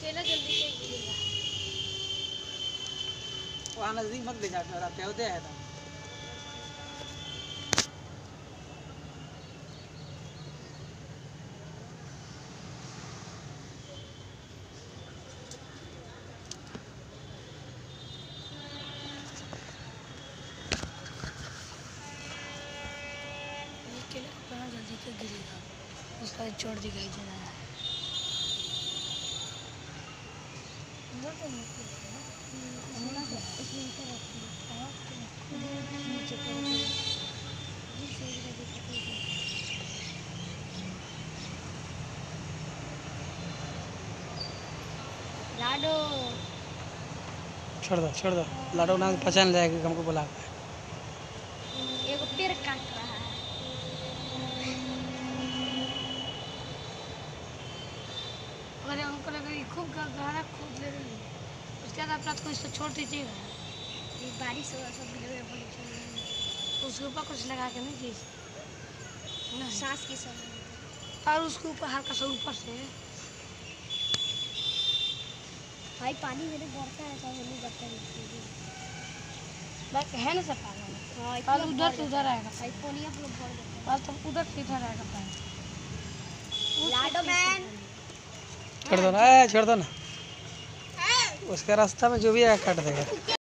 केला जल्दी से गिरेगा वहाँ नज़दीक मत ले जा मेरा प्योदे है ना। ये केला का जल्दी से गिरेगा? उसका चोट दिखाई दे रहा है अंदर तो नहीं है ना? अंदर तो है। इसमें ऊपर रखी है। हाँ, तो नीचे पर रखी है। जी, सही जगह पे पकड़ी है। लाडो। छोड़ दो छोड़ दो। लाडो ना पहचान जाएगा हमको बुला एगो पेड़ काट रहा है। हमको लगा खूब गहरा है बाद अपना कुछ तो छोड़ दीजिएगा। ये बारिश हो सब उसके ऊपर कुछ लगा के नहीं दीजिए। सांस की समय और उसके ऊपर हल्का सा ऊपर से। भाई पानी मेरे बढ़ता है सब नहीं बढ़ता है। है ना सब पागल हाँ और उधर से उधर आएगा। भाई पानी आप लोग भर देते और तब उधर से इधर आएगा पानी। लाडो मैन छोड़ दो ना छोड़ दो ना। उसका रास्ता में जो भी आया काट देगा।